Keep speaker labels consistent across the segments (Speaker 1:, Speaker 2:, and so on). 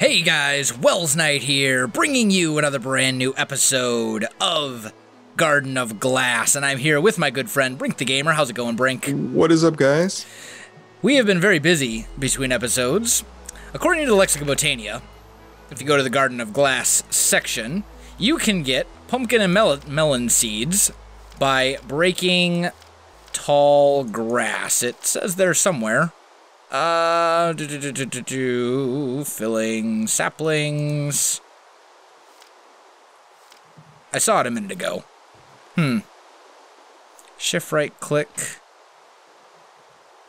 Speaker 1: Hey guys, Welsknight here, bringing you another brand new episode of Garden of Glass, and I'm here with my good friend Brink the Gamer. How's it going, Brink?
Speaker 2: What is up, guys?
Speaker 1: We have been very busy between episodes. According to the Lexica Botania, if you go to the Garden of Glass section, you can get pumpkin and mel- melon seeds by breaking tall grass. It says there somewhere. Uh, do, do, do, do, do, do, filling saplings. I saw it a minute ago. Hmm. Shift right click.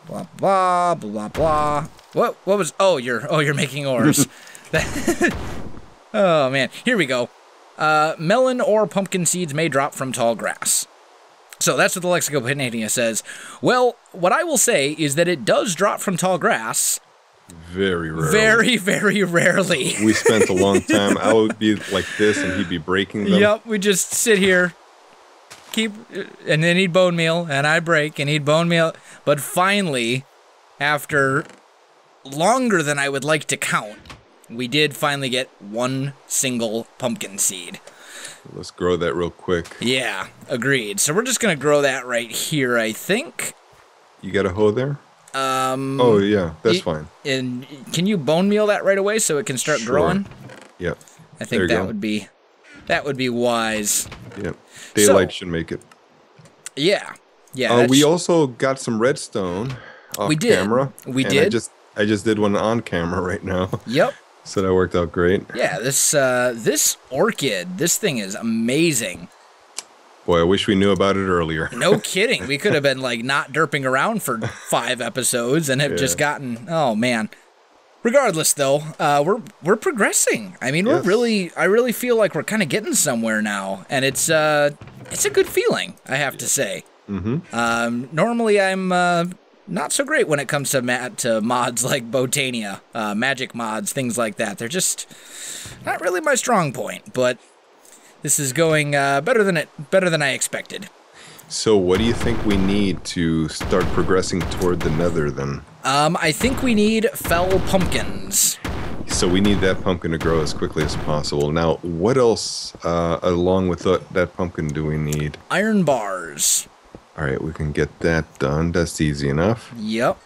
Speaker 1: Blah blah blah blah. What what was? Oh, you're oh you're making ores. oh man, here we go. Uh, melon or pumpkin seeds may drop from tall grass. So that's what the Lexica Botania says. Well, what I will say is that it does drop from tall grass
Speaker 2: Very rare.
Speaker 1: very, very rarely.
Speaker 2: We spent a long time. I would be like this, and he'd be breaking them.
Speaker 1: Yep, we just sit here, keep, and then eat bone meal, and I break and eat bone meal. But finally, after longer than I would like to count, we did finally get one single pumpkin seed.
Speaker 2: Let's grow that real quick.
Speaker 1: Yeah, agreed. So we're just gonna grow that right here, I think.
Speaker 2: You got a hoe there?
Speaker 1: Um,
Speaker 2: Oh yeah, that's fine.
Speaker 1: and can you bone meal that right away so it can start
Speaker 2: Sure.
Speaker 1: growing?
Speaker 2: Yep.
Speaker 1: I think that
Speaker 2: go.
Speaker 1: would be that would be wise.
Speaker 2: Yep. Daylight
Speaker 1: So-
Speaker 2: should make it.
Speaker 1: Yeah, yeah.
Speaker 2: Uh, we also got some redstone off
Speaker 1: We did.
Speaker 2: camera.
Speaker 1: We
Speaker 2: and I
Speaker 1: did.
Speaker 2: just I just did one on camera right now,
Speaker 1: Yep.
Speaker 2: So that worked out great.
Speaker 1: Yeah, this uh this orchid, this thing is amazing.
Speaker 2: Boy, I wish we knew about it earlier.
Speaker 1: No kidding. We could have been like not derping around for five episodes and have just gotten oh man. Regardless though, uh we're we're progressing. I mean, we're really I really feel like we're kind of getting somewhere now and it's uh it's a good feeling, I have to say.
Speaker 2: Mm-hmm.
Speaker 1: Um normally I'm uh not so great when it comes to ma- to mods like Botania, uh, magic mods, things like that. They're just not really my strong point, but this is going uh, better than it better than I expected.
Speaker 2: So, what do you think we need to start progressing toward the Nether then?
Speaker 1: Um, I think we need fel pumpkins.
Speaker 2: So we need that pumpkin to grow as quickly as possible. Now, what else uh, along with that, that pumpkin do we need?
Speaker 1: Iron bars.
Speaker 2: All right, we can get that done. That's easy enough.
Speaker 1: Yep.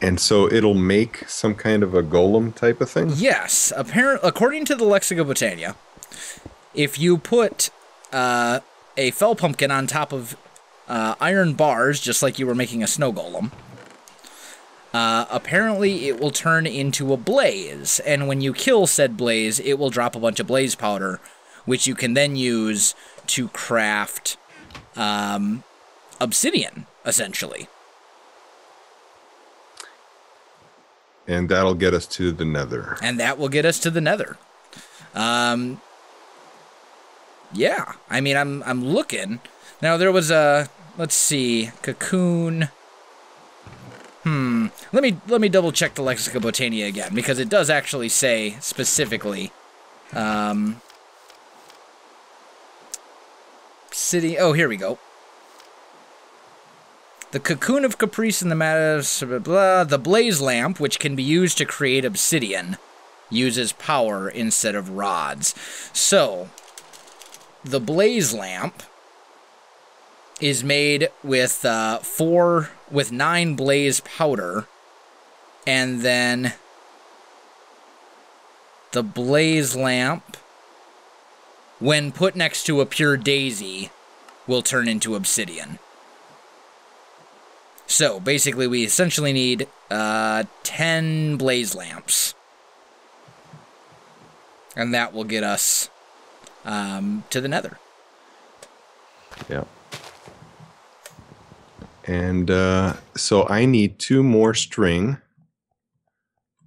Speaker 2: And so it'll make some kind of a golem type of thing.
Speaker 1: Yes. Apparent, according to the Lexica Botania, if you put uh, a fel pumpkin on top of uh, iron bars, just like you were making a snow golem, uh, apparently it will turn into a blaze. And when you kill said blaze, it will drop a bunch of blaze powder, which you can then use to craft um, obsidian, essentially.
Speaker 2: And that'll get us to the Nether.
Speaker 1: and that will get us to the nether um yeah i mean i'm i'm looking now there was a let's see cocoon hmm let me let me double check the Lexica Botania again because it does actually say specifically um city oh here we go the cocoon of caprice and the matter blah, blah, the blaze lamp which can be used to create obsidian uses power instead of rods. So, the blaze lamp is made with uh, four with nine blaze powder, and then the blaze lamp, when put next to a pure daisy, will turn into obsidian. So basically, we essentially need uh, ten blaze lamps and that will get us um, to the nether.
Speaker 2: Yeah. And uh, so I need two more string,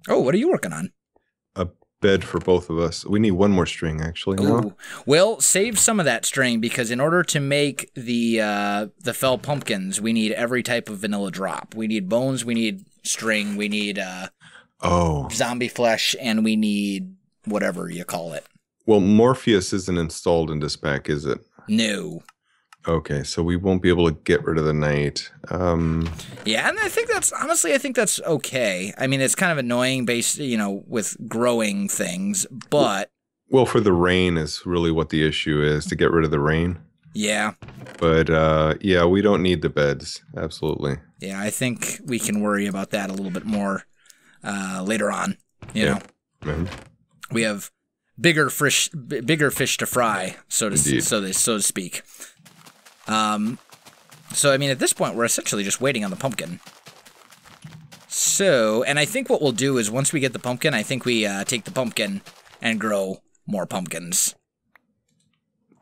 Speaker 1: Oh, what are you working on?
Speaker 2: Bed for both of us. We need one more string actually. No?
Speaker 1: Well, save some of that string because in order to make the uh, the fel pumpkins, we need every type of vanilla drop. We need bones, we need string, we need uh,
Speaker 2: Oh.
Speaker 1: zombie flesh, and we need whatever you call it.
Speaker 2: Well, Morpheus isn't installed in this pack, is it?
Speaker 1: No.
Speaker 2: Okay, so we won't be able to get rid of the night. Um,
Speaker 1: Yeah, and I think that's honestly, I think that's okay. I mean, it's kind of annoying, based, you know, with growing things, but
Speaker 2: well, for the rain is really what the issue is to get rid of the rain.
Speaker 1: yeah,
Speaker 2: But uh, yeah, we don't need the beds. Absolutely.
Speaker 1: yeah, I think we can worry about that a little bit more uh, later on. You
Speaker 2: Yeah.
Speaker 1: know,
Speaker 2: Mhm.
Speaker 1: we have bigger fish, b- bigger fish to fry, so to
Speaker 2: Indeed.
Speaker 1: so to so to speak. Um, so I mean, at this point, we're essentially just waiting on the pumpkin. So, and I think what we'll do is once we get the pumpkin, I think we uh, take the pumpkin and grow more pumpkins.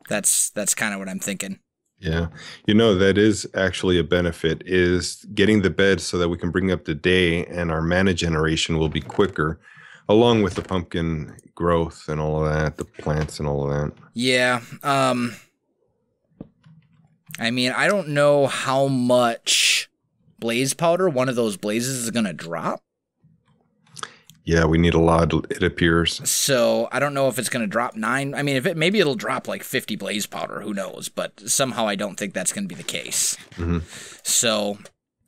Speaker 1: That's that's kind of what I'm thinking.
Speaker 2: Yeah. You know, that is actually a benefit is getting the bed so that we can bring up the day and our mana generation will be quicker along with the pumpkin growth and all of that, the plants and all of that.
Speaker 1: Yeah. Um I mean, I don't know how much blaze powder one of those blazes is going to drop.
Speaker 2: Yeah, we need a lot, it appears.
Speaker 1: So, I don't know if it's going to drop 9. I mean, if it maybe it'll drop like 50 blaze powder, who knows, but somehow I don't think that's going to be the case.
Speaker 2: Mhm.
Speaker 1: So,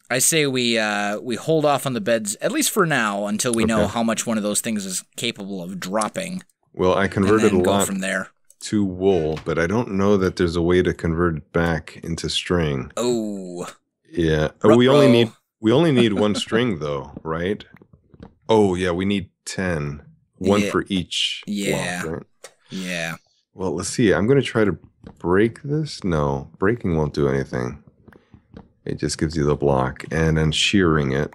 Speaker 1: I say we uh we hold off on the beds at least for now until we know how much one of those things is capable of dropping
Speaker 2: Well, I converted a
Speaker 1: go
Speaker 2: lot
Speaker 1: from there.
Speaker 2: To wool, but I don't know that there's a way to convert it back into string.
Speaker 1: Oh.
Speaker 2: Yeah. Oh, we only need we only need one string though, right? Oh yeah, we need ten. One
Speaker 1: Yeah.
Speaker 2: for each
Speaker 1: Yeah.
Speaker 2: block, right?
Speaker 1: Yeah.
Speaker 2: Well, let's see. I'm going to try to break this. No, breaking won't do anything. It just gives you the block. And then shearing it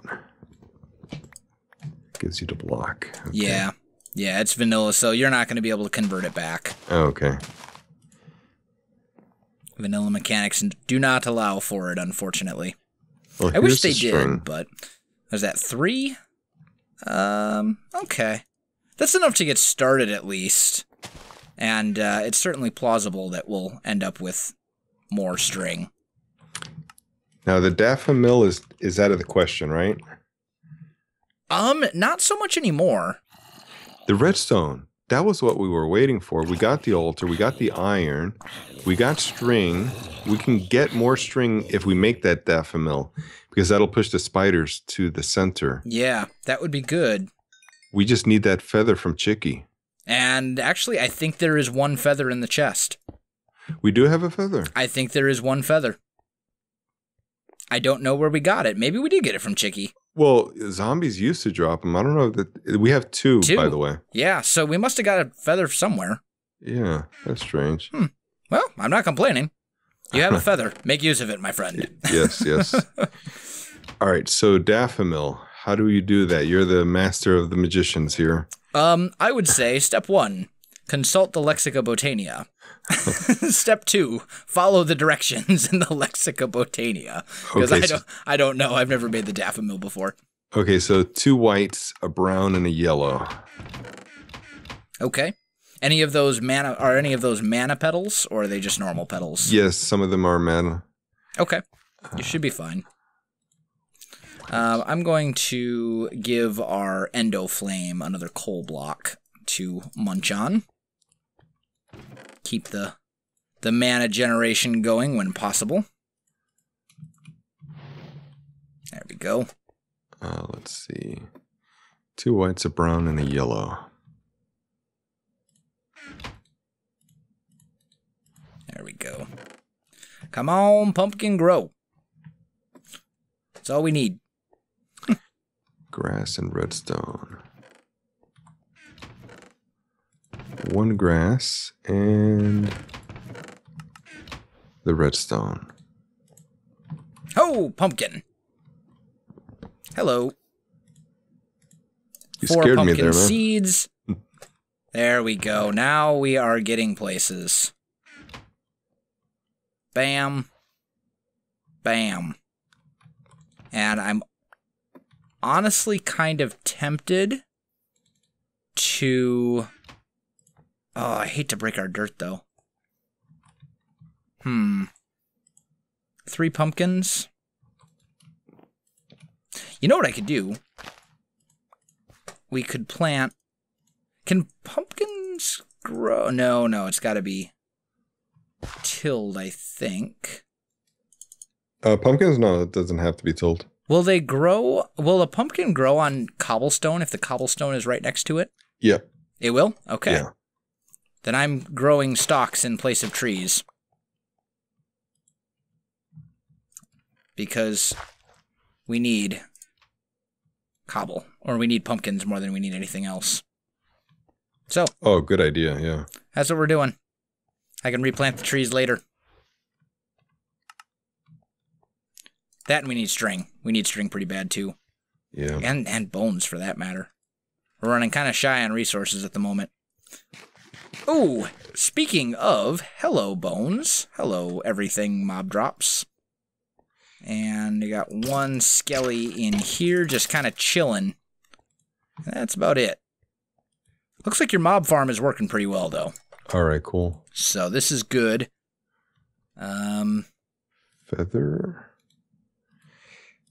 Speaker 2: gives you the block. Okay.
Speaker 1: Yeah. Yeah, it's vanilla, so you're not going to be able to convert it back.
Speaker 2: Oh, Okay.
Speaker 1: Vanilla mechanics do not allow for it, unfortunately.
Speaker 2: Well,
Speaker 1: I wish they
Speaker 2: the
Speaker 1: did, but was that three? Um, okay. That's enough to get started at least. And uh, it's certainly plausible that we'll end up with more string.
Speaker 2: Now the daffodil is is out of the question, right?
Speaker 1: Um, not so much anymore.
Speaker 2: The redstone. That was what we were waiting for. We got the altar. We got the iron. We got string. We can get more string if we make that daffodil because that'll push the spiders to the center.
Speaker 1: Yeah, that would be good.
Speaker 2: We just need that feather from Chicky.
Speaker 1: And actually, I think there is one feather in the chest.
Speaker 2: We do have a feather.
Speaker 1: I think there is one feather. I don't know where we got it. Maybe we did get it from Chicky.
Speaker 2: Well, zombies used to drop them. I don't know that we have two,
Speaker 1: Two?
Speaker 2: by the way.
Speaker 1: Yeah, so we must have got a feather somewhere.
Speaker 2: Yeah, that's strange.
Speaker 1: Well, I'm not complaining. You have a feather. Make use of it, my friend.
Speaker 2: yes, yes. All right, so Daffodil, how do you do that? You're the master of the magicians here.
Speaker 1: Um, I would say step one, consult the Lexica Botania. step two, follow the directions in the Lexica Botania. Because
Speaker 2: Okay,
Speaker 1: I
Speaker 2: so-
Speaker 1: don't, I don't know. I've never made the daffodil before.
Speaker 2: Okay, so two whites, a brown, and a yellow.
Speaker 1: Okay. Any of those mana are any of those mana petals, or are they just normal petals?
Speaker 2: Yes, some of them are mana.
Speaker 1: Okay. You should be fine. Um, I'm going to give our Endoflame another coal block to munch on. Keep the the mana generation going when possible. There we go.
Speaker 2: Uh, let's see. Two whites, a brown, and a yellow.
Speaker 1: There we go. Come on, pumpkin grow. That's all we need.
Speaker 2: Grass and redstone. One grass and the redstone.
Speaker 1: Oh, pumpkin. Hello.
Speaker 2: You
Speaker 1: Four
Speaker 2: scared me
Speaker 1: pumpkin
Speaker 2: there, man.
Speaker 1: seeds. Hmm. There we go. Now we are getting places. Bam. Bam. And I'm honestly kind of tempted to. Oh, I hate to break our dirt though. Hmm. Three pumpkins. You know what I could do? We could plant. Can pumpkins grow? No, no, it's got to be. tilled, I think.
Speaker 2: Uh, pumpkins? No, it doesn't have to be tilled.
Speaker 1: Will they grow? Will a pumpkin grow on cobblestone if the cobblestone is right next to it?
Speaker 2: Yeah.
Speaker 1: It will? Okay.
Speaker 2: Yeah.
Speaker 1: Then I'm growing stalks in place of trees. Because we need cobble, or we need pumpkins more than we need anything else. So,
Speaker 2: Oh, good idea. Yeah.
Speaker 1: that's what we're doing. I can replant the trees later. That and we need string. We need string pretty bad too.
Speaker 2: Yeah.
Speaker 1: And and bones for that matter. We're running kind of shy on resources at the moment. Ooh, speaking of, hello bones. Hello everything mob drops. And you got one skelly in here just kind of chilling. That's about it. Looks like your mob farm is working pretty well though.
Speaker 2: All right. Cool.
Speaker 1: So this is good. Um
Speaker 2: Feather.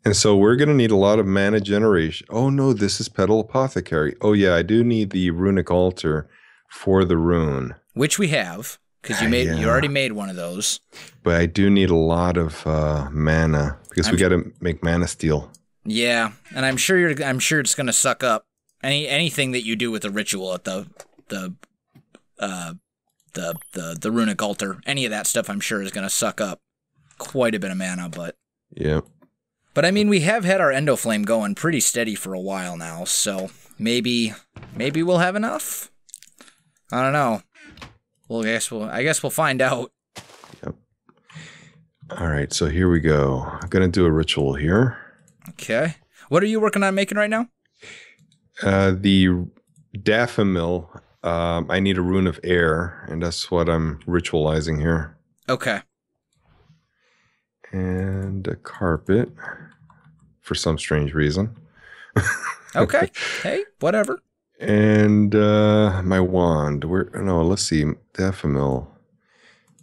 Speaker 2: And so we're going to need a lot of mana generation. Oh, no, this is Petal Apothecary. Oh, yeah, I do need the runic altar for the rune,
Speaker 1: which we have cuz you
Speaker 2: Ah,
Speaker 1: made you already made one of those.
Speaker 2: but I do need a lot of uh, mana because we
Speaker 1: I'm-
Speaker 2: got to make manasteel.
Speaker 1: Yeah, and I'm sure you're. I'm sure it's gonna suck up any anything that you do with the ritual at the the uh the the the runic altar. Any of that stuff, I'm sure is gonna suck up quite a bit of mana. But
Speaker 2: Yeah.
Speaker 1: but I mean, we have had our endoflame going pretty steady for a while now, so maybe maybe we'll have enough. I don't know. Well, I guess we'll. I guess we'll find out. Yep.
Speaker 2: All right, so here we go. I'm going to do a ritual here.
Speaker 1: Okay. What are you working on making right now?
Speaker 2: Uh, the daffodil, um, I need a rune of air, and that's what I'm ritualizing here.
Speaker 1: Okay.
Speaker 2: And a carpet for some strange reason.
Speaker 1: Okay. hey, whatever.
Speaker 2: And uh, my wand. Where? No, let's see. Daffodil.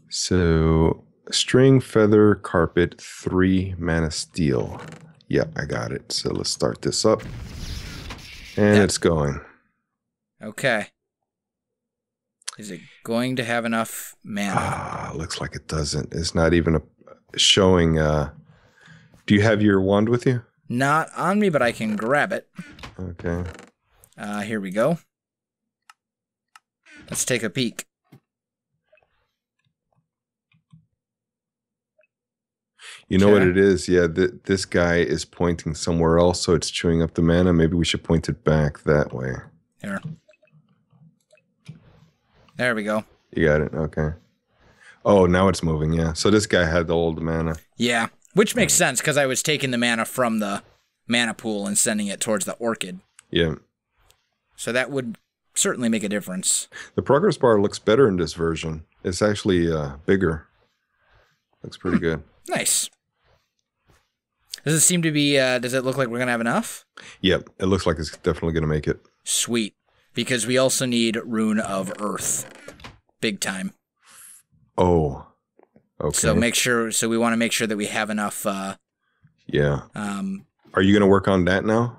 Speaker 2: So string, feather, carpet, three manasteel. Yep, I got it. So let's start this up. And
Speaker 1: Yeah.
Speaker 2: it's going.
Speaker 1: Okay. Is it going to have enough mana?
Speaker 2: Ah, looks like it doesn't. It's not even a showing. Uh, do you have your wand with you?
Speaker 1: Not on me, but I can grab it.
Speaker 2: Okay.
Speaker 1: Uh, here we go. Let's take a peek.
Speaker 2: You know what it is? Yeah, th- this guy is pointing somewhere else, so it's chewing up the mana. Maybe we should point it back that way.
Speaker 1: Here. There we go.
Speaker 2: You got it. Okay. Oh, now it's moving. Yeah. So this guy had the old mana.
Speaker 1: Yeah, which makes sense because I was taking the mana from the mana pool and sending it towards the orchid.
Speaker 2: Yeah.
Speaker 1: So that would certainly make a difference.
Speaker 2: The progress bar looks better in this version. It's actually uh, bigger. Looks pretty good.
Speaker 1: Nice. Does it seem to be, uh, does it look like we're going to have enough?
Speaker 2: Yep. It looks like it's definitely going to make it.
Speaker 1: Sweet. Because we also need Rune of Earth. Big time.
Speaker 2: Oh. Okay.
Speaker 1: So make sure, so we want to make sure that we have enough, uh,
Speaker 2: yeah.
Speaker 1: um,
Speaker 2: Are you going to work on that now?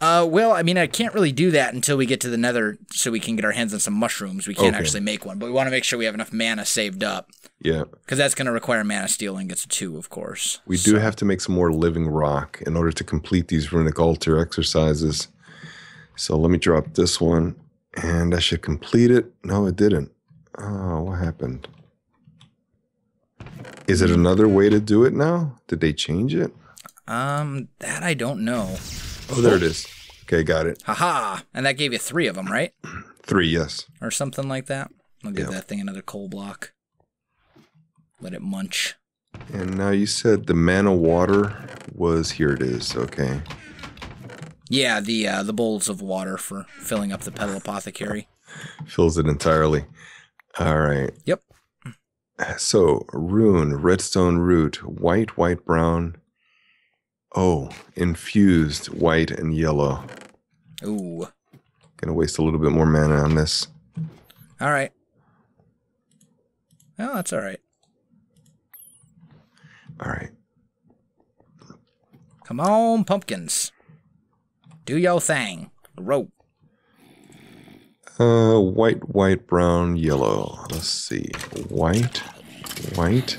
Speaker 1: Uh, well, I mean, I can't really do that until we get to the Nether, so we can get our hands on some mushrooms. We can't
Speaker 2: Okay.
Speaker 1: actually make one, but we want to make sure we have enough mana saved up
Speaker 2: Yeah.
Speaker 1: because that's going to require mana stealing. It's a two, of course.
Speaker 2: We do have to make some more living rock in order to complete these runic altar exercises. So let me drop this one, and I should complete it. No, it didn't. Oh, what happened? Is it another way to do it now? Did they change it?
Speaker 1: Um, that I don't know.
Speaker 2: Oh, there it is. Okay, got it.
Speaker 1: Haha, and that gave you three of them, right,
Speaker 2: Three, yes.
Speaker 1: or something like that. I'll give
Speaker 2: Yeah.
Speaker 1: that thing another coal block. Let it munch.
Speaker 2: And now you said the mana water was here. It is okay.
Speaker 1: Yeah, the uh, the bowls of water for filling up the petal apothecary.
Speaker 2: Fills it entirely. All right.
Speaker 1: Yep.
Speaker 2: So rune, redstone root, white, white, brown. Oh, infused white and yellow.
Speaker 1: Ooh.
Speaker 2: Gonna waste a little bit more mana on this.
Speaker 1: All right. Oh, that's all right.
Speaker 2: All right.
Speaker 1: Come on, pumpkins. Do your thing. Rope.
Speaker 2: Uh, white, white, brown, yellow. Let's see. White. white,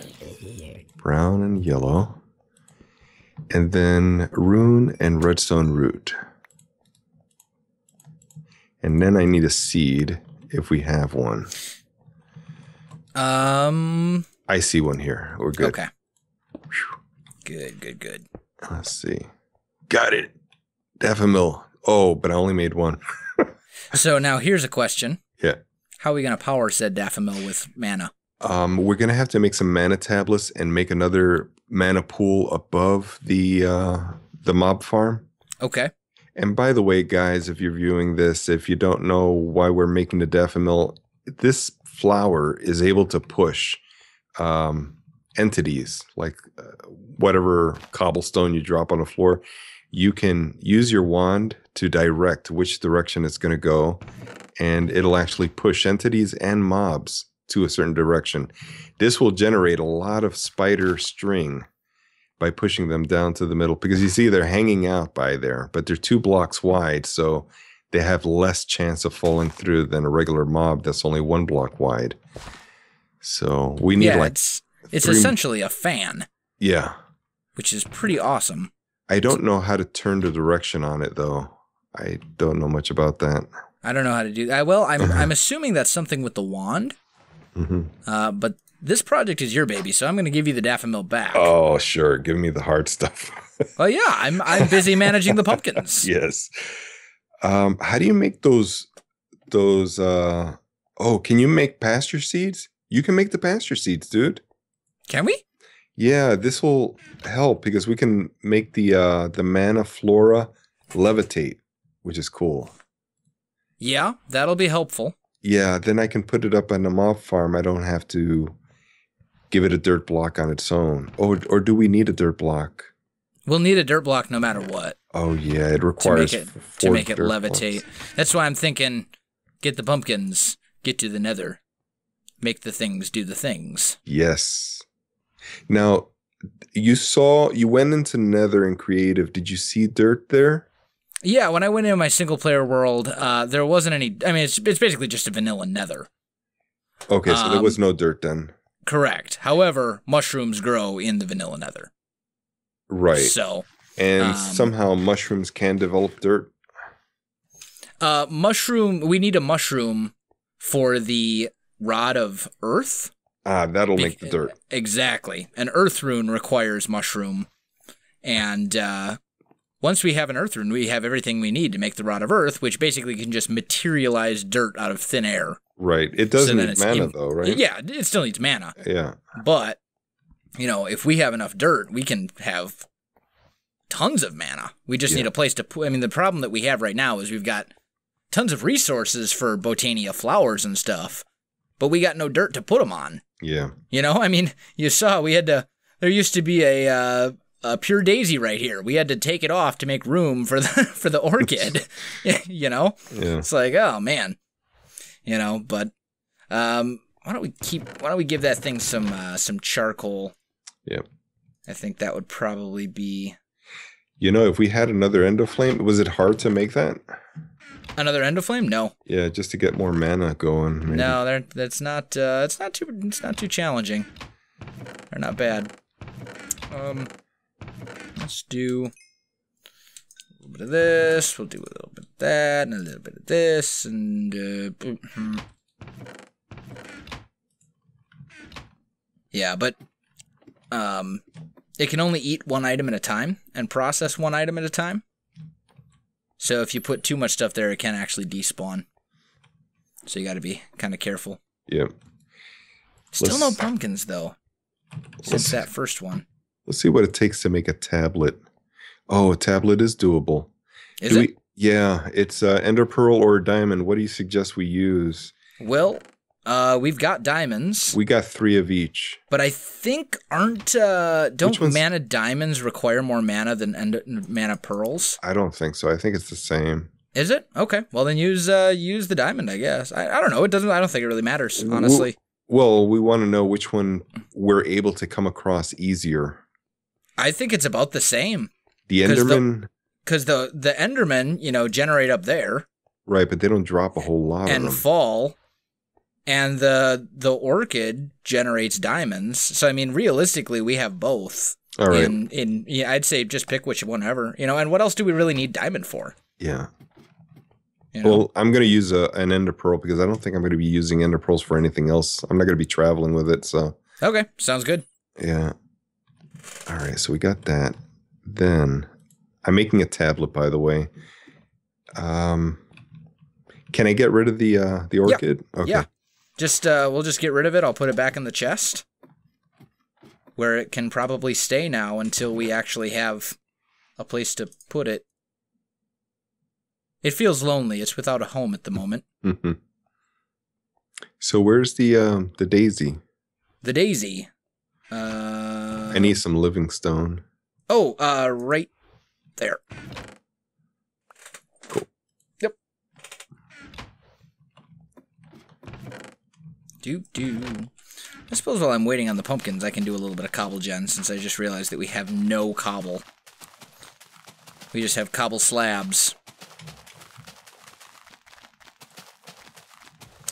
Speaker 2: brown, and yellow. And then rune and redstone root. And then I need a seed if we have one.
Speaker 1: Um.
Speaker 2: I see one here. We're good.
Speaker 1: Okay. Good. Good. Good.
Speaker 2: Let's see. Got it. Daffomill. Oh, but I only made one.
Speaker 1: So now here's a question.
Speaker 2: Yeah.
Speaker 1: How are we gonna power said daffomill with mana?
Speaker 2: Um, we're gonna have to make some mana tablets and make another mana pool above the uh, the mob farm.
Speaker 1: Okay.
Speaker 2: And by the way, guys, if you're viewing this, if you don't know why we're making the daffomill, this flower is able to push um, entities like uh, whatever cobblestone you drop on the floor. You can use your wand to direct which direction it's going to go, and it'll actually push entities and mobs to a certain direction. This will generate a lot of spider string by pushing them down to the middle because you see they're hanging out by there, but they're two blocks wide, so they have less chance of falling through than a regular mob that's only one block wide. So we need
Speaker 1: yeah,
Speaker 2: like
Speaker 1: it's it's
Speaker 2: three-
Speaker 1: essentially a fan,
Speaker 2: yeah.
Speaker 1: which is pretty awesome.
Speaker 2: I don't know how to turn the direction on it though. I don't know much about that.
Speaker 1: I don't know how to do that. Well, I'm I'm assuming that's something with the wand.
Speaker 2: Hmm
Speaker 1: Uh, but this project is your baby, so I'm going to give you the daffodil back.
Speaker 2: Oh, sure. Give me the hard stuff.
Speaker 1: Well, yeah, I'm I'm busy managing the pumpkins.
Speaker 2: yes. Um, how do you make those those uh oh, can you make pasture seeds? You can make the pasture seeds, dude.
Speaker 1: Can we?
Speaker 2: Yeah, this will help because we can make the uh the mana flora levitate, which is cool.
Speaker 1: Yeah, that'll be helpful.
Speaker 2: Yeah, then I can put it up on the mob farm. I don't have to give it a dirt block on its own. Oh, or do we need a dirt block?
Speaker 1: We'll need a dirt block no matter what
Speaker 2: Oh yeah, it
Speaker 1: to
Speaker 2: requires
Speaker 1: make it
Speaker 2: f-
Speaker 1: to make it
Speaker 2: dirt
Speaker 1: levitate.
Speaker 2: blocks.
Speaker 1: That's why I'm thinking, get the pumpkins, get to the Nether, make the things do the things.
Speaker 2: Yes. Now, you saw you went into Nether in Creative. Did you see dirt there?
Speaker 1: Yeah, when I went into my single player world, uh, there wasn't any. I mean, it's it's basically just a vanilla Nether.
Speaker 2: Okay, so there
Speaker 1: Um,
Speaker 2: was no dirt then.
Speaker 1: Correct. However, mushrooms grow in the vanilla Nether.
Speaker 2: Right.
Speaker 1: So,
Speaker 2: and
Speaker 1: um,
Speaker 2: somehow mushrooms can develop dirt.
Speaker 1: uh, mushroom. We need a mushroom for the rod of earth.
Speaker 2: Ah, that'll
Speaker 1: Be-
Speaker 2: make the dirt.
Speaker 1: Exactly. An earth rune requires mushroom. And uh, once we have an earth rune, we have everything we need to make the rod of earth, which basically can just materialize dirt out of thin air.
Speaker 2: Right. It does
Speaker 1: So
Speaker 2: need mana though, right?
Speaker 1: Yeah, it still needs mana.
Speaker 2: Yeah.
Speaker 1: But, you know, if we have enough dirt, we can have tons of mana. We just
Speaker 2: Yeah.
Speaker 1: need a place to put. I mean, the problem that we have right now is we've got tons of resources for Botania flowers and stuff, but we got no dirt to put them on.
Speaker 2: Yeah.
Speaker 1: You know, I mean, you saw we had to. There used to be a uh, a pure daisy right here. We had to take it off to make room for the for the orchid. you know,
Speaker 2: Yeah.
Speaker 1: it's like, oh man, you know. But um, why don't we keep? Why don't we give that thing some uh, some charcoal?
Speaker 2: Yeah,
Speaker 1: I think that would probably be
Speaker 2: You know, if we had another endoflame, was it hard to make that?
Speaker 1: another endoflame? No,
Speaker 2: Yeah, just to get more mana going. maybe.
Speaker 1: no, they're, that's not. Uh, it's not too. It's not too challenging. They're not bad. Um, let's do a little bit of this. We'll do a little bit of that, and a little bit of this, and uh, hmm. yeah, but um, it can only eat one item at a time and process one item at a time. So if you put too much stuff there, it can actually despawn. So you got to be kind of careful.
Speaker 2: Yep.
Speaker 1: Still
Speaker 2: Let's-
Speaker 1: no pumpkins though. Since that first one.
Speaker 2: Let's see what it takes to make a tablet. Oh, a tablet is doable.
Speaker 1: Is
Speaker 2: Do
Speaker 1: it?
Speaker 2: we? Yeah, it's uh, ender pearl or diamond. What do you suggest we use?
Speaker 1: Well, uh, we've got diamonds,
Speaker 2: We got three of each.
Speaker 1: but I think aren't uh, don't mana diamonds require more mana than end- mana pearls?
Speaker 2: I don't think so. I think it's the same.
Speaker 1: Is it okay? Well, then use uh, use the diamond, I guess. I, I don't know. It doesn't. I don't think it really matters, honestly.
Speaker 2: Well, we want to know which one we're able to come across easier.
Speaker 1: I think it's about the same
Speaker 2: The
Speaker 1: the-
Speaker 2: Enderman,
Speaker 1: because the the Endermen, you know, generate up there
Speaker 2: right? But they don't drop a whole lot
Speaker 1: and fall and the the orchid generates diamonds. So I mean, realistically, we have both.
Speaker 2: All right.
Speaker 1: In in yeah, I'd say just pick which one ever. You know, and what else do we really need diamond for?
Speaker 2: yeah.
Speaker 1: You know?
Speaker 2: Well, I'm going to use a, an ender pearl because I don't think I'm going to be using ender pearls for anything else. I'm not going to be traveling with it. So,
Speaker 1: okay, sounds good.
Speaker 2: yeah. All right. So we got that. Then I'm making a tablet, by the way. Um, can I get rid of the uh, the orchid? Okay.
Speaker 1: Yeah. Just uh, we'll just get rid of it. I'll put it back in the chest, where it can probably stay now until we actually have a place to put it. It feels lonely. It's without a home at the moment.
Speaker 2: Mhm. So where's the um, the daisy?
Speaker 1: The daisy. Uh,
Speaker 2: I need some living stone.
Speaker 1: Oh, uh, right there.
Speaker 2: Cool.
Speaker 1: Yep. Do do. I suppose while I'm waiting on the pumpkins, I can do a little bit of cobble gen since I just realized that we have no cobble. We just have cobble slabs.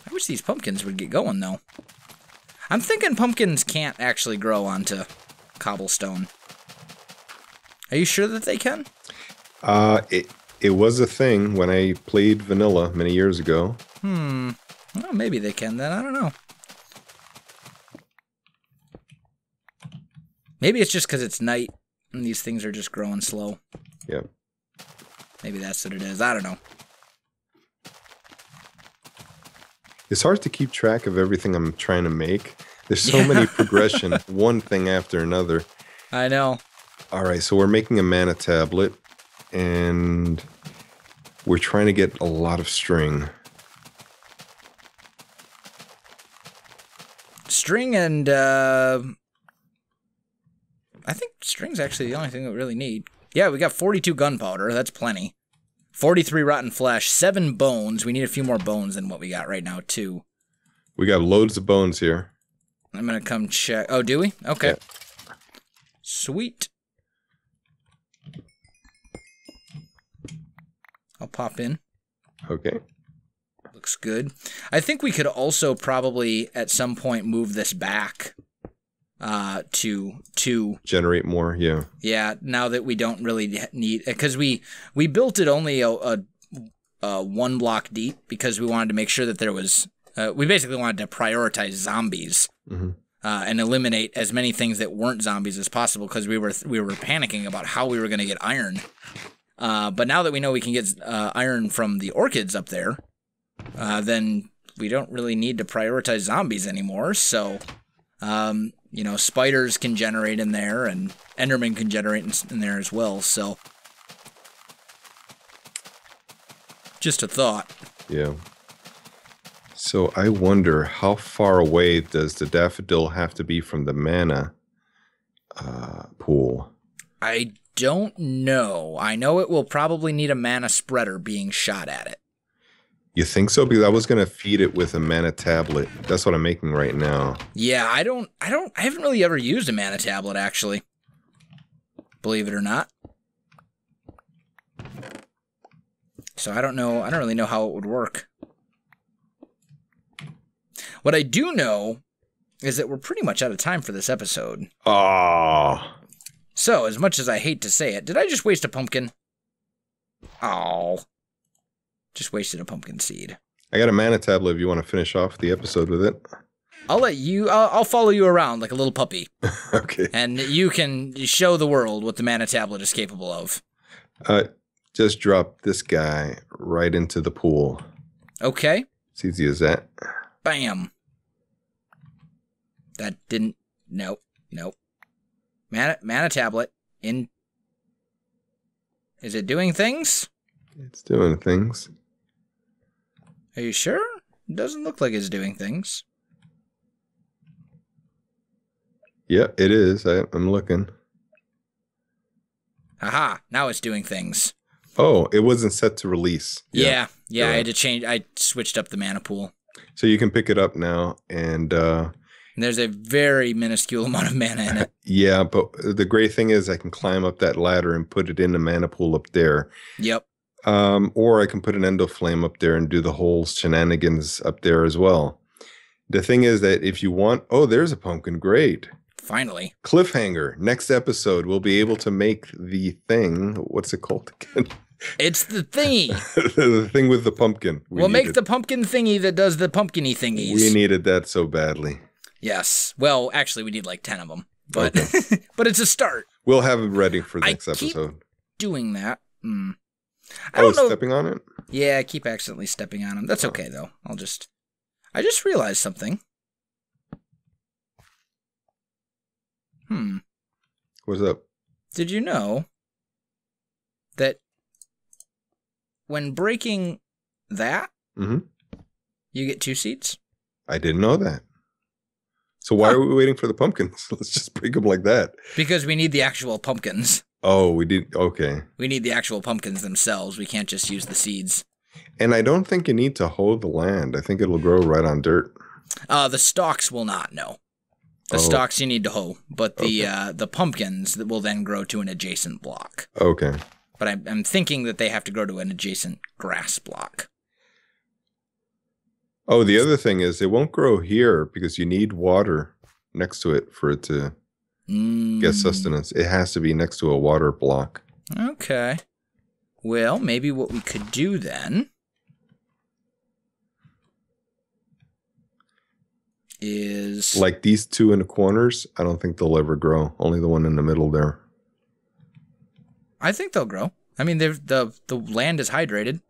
Speaker 1: I wish these pumpkins would get going though. I'm thinking pumpkins can't actually grow onto cobblestone. Are you sure that they can?
Speaker 2: Uh, it it was a thing when I played vanilla many years ago.
Speaker 1: Hmm. Well, maybe they can then. I don't know. Maybe it's just because it's night and these things are just growing slow.
Speaker 2: Yep.
Speaker 1: Maybe that's what it is. I don't know.
Speaker 2: It's hard to keep track of everything I'm trying to make. There's so
Speaker 1: Yeah.
Speaker 2: many progression, one thing after another.
Speaker 1: I know.
Speaker 2: All right, so we're making a mana tablet, and we're trying to get a lot of string.
Speaker 1: String and uh I think string's actually the only thing that we really need. Yeah, we got 42 gunpowder. That's plenty. 43 rotten flesh, 7 bones. We need a few more bones than what we got right now, too.
Speaker 2: We got loads of bones here.
Speaker 1: I'm gonna come check. Oh, do we? Okay.
Speaker 2: Yeah.
Speaker 1: Sweet. I'll pop in.
Speaker 2: Okay.
Speaker 1: Looks good. I think we could also probably at some point move this back uh to to
Speaker 2: Generate more. Yeah.
Speaker 1: yeah now that we don't really need because we we built it only a, a, a one block deep because we wanted to make sure that there was uh, we basically wanted to prioritize zombies
Speaker 2: Mhm.
Speaker 1: uh, and eliminate as many things that weren't zombies as possible because we were we were panicking about how we were going to get iron. Uh, but now that we know we can get uh, iron from the orchids up there, uh, then we don't really need to prioritize zombies anymore. So, um, you know, spiders can generate in there, and Enderman can generate in, in there as well. So, just a thought.
Speaker 2: Yeah. So I wonder how far away does the daffodil have to be from the mana uh, pool?
Speaker 1: I don't know. I know it will probably need a mana spreader being shot at it.
Speaker 2: You think so? Because I was gonna feed it with a mana tablet. That's what I'm making right now.
Speaker 1: Yeah, I don't, I don't, I haven't really ever used a mana tablet actually. Believe it or not. So I don't know, I don't really know how it would work. What I do know is that we're pretty much out of time for this episode.
Speaker 2: Oh,
Speaker 1: So, as much as I hate to say it, did I just waste a pumpkin? Oh. Just wasted a pumpkin seed.
Speaker 2: I got a mana tablet. If you want to finish off the episode with it,
Speaker 1: I'll let you, I'll, I'll follow you around like a little puppy.
Speaker 2: okay.
Speaker 1: and you can show the world what the mana tablet is capable of.
Speaker 2: Uh, just drop this guy right into the pool.
Speaker 1: Okay,
Speaker 2: It's easy as that.
Speaker 1: Bam. That didn't. Nope, nope. Mana mana tablet in. Is it doing things?
Speaker 2: It's doing things.
Speaker 1: Are you sure? It doesn't look like it's doing things.
Speaker 2: Yeah, it is. I, I'm looking.
Speaker 1: Haha! Now it's doing things.
Speaker 2: Oh, it wasn't set to release.
Speaker 1: Yeah, yeah. I
Speaker 2: Yeah.
Speaker 1: had to change. I switched up the mana pool.
Speaker 2: So you can pick it up now, and uh,
Speaker 1: And there's a very minuscule amount of mana in it.
Speaker 2: yeah. But the great thing is, I can climb up that ladder and put it in the mana pool up there.
Speaker 1: Yep.
Speaker 2: Um, or I can put an endoflame up there and do the whole shenanigans up there as well. The thing is that if you want, oh, there's a pumpkin. Great.
Speaker 1: Finally.
Speaker 2: Cliffhanger. Next episode, we'll be able to make the thing. What's it called again?
Speaker 1: It's the thingy.
Speaker 2: the thing with the pumpkin.
Speaker 1: We will make the pumpkin thingy that does the pumpkiny thingies.
Speaker 2: We needed that so badly.
Speaker 1: Yes. Well, actually, we need like 10 of them. But okay. but it's a start.
Speaker 2: We'll have it ready for next
Speaker 1: I
Speaker 2: episode.
Speaker 1: doing that. Mm.
Speaker 2: I oh, don't know. stepping on it?
Speaker 1: Yeah, I keep accidentally stepping on them. That's oh. okay, though. I'll just. I just realized something. Hmm.
Speaker 2: What's up?
Speaker 1: Did you know that when breaking that,
Speaker 2: mm-hmm.
Speaker 1: you get two seeds.
Speaker 2: I didn't know that. So why huh. are we waiting for the pumpkins? Let's just break them like that.
Speaker 1: Because we need the actual pumpkins.
Speaker 2: Oh, we did. Okay.
Speaker 1: We need the actual pumpkins themselves. We can't just use the seeds.
Speaker 2: And I don't think you need to hoe the land. I think it'll grow right on dirt.
Speaker 1: Uh, the stalks will not. No. The oh. stalks you need to hoe, but the okay. uh, the pumpkins that will then grow to an adjacent block.
Speaker 2: Okay
Speaker 1: but I'm, I'm thinking that they have to grow to an adjacent grass block.
Speaker 2: Oh, the other thing is it won't grow here because you need water next to it for it to
Speaker 1: mm.
Speaker 2: get sustenance. It has to be next to a water block.
Speaker 1: Okay. Well, maybe what we could do then is
Speaker 2: like these two in the corners. I don't think they'll ever grow. Only the one in the middle there.
Speaker 1: I think they'll grow. I mean, the the land is hydrated.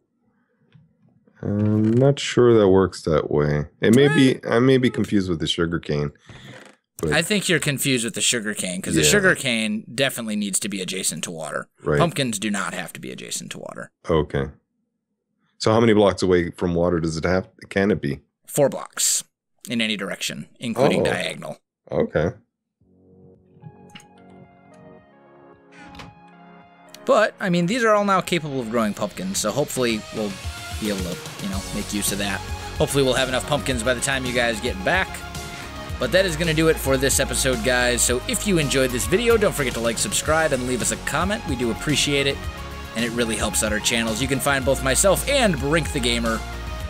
Speaker 2: I'm not sure that works that way. It may be. Eh. I may be confused with the sugar cane.
Speaker 1: But I think you're confused with the sugar cane because yeah. the sugar cane definitely needs to be adjacent to water. Right. Pumpkins do not have to be adjacent to water.
Speaker 2: Okay. So how many blocks away from water does it have? Can it be?
Speaker 1: Four blocks in any direction, including oh. diagonal.
Speaker 2: Okay.
Speaker 1: But, I mean, these are all now capable of growing pumpkins, so hopefully we'll be able to, you know, make use of that. Hopefully we'll have enough pumpkins by the time you guys get back. But that is going to do it for this episode, guys. So if you enjoyed this video, don't forget to like, subscribe, and leave us a comment. We do appreciate it, and it really helps out our channels. You can find both myself and Brink the Gamer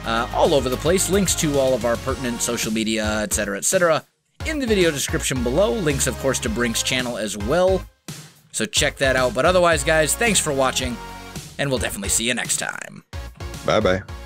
Speaker 1: uh, all over the place. Links to all of our pertinent social media, etc., etc., in the video description below. Links, of course, to Brink's channel as well. So check that out. But otherwise, guys, thanks for watching, and we'll definitely see you next time.
Speaker 2: Bye bye.